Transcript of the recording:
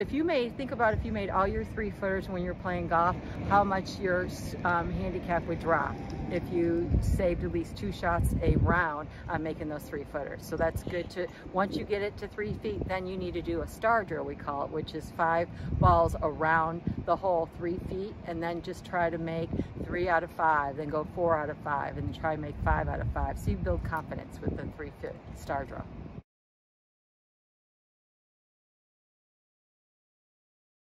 If you made, think about if you made all your three footers when you're playing golf, how much your um, handicap would drop if you saved at least two shots a round on making those three footers. So that's good to, once you get it to three feet, then you need to do a star drill, we call it, which is five balls around the hole three feet, and then just try to make three out of five, then go four out of five, and try to make five out of five. So you build confidence with the three foot star drill.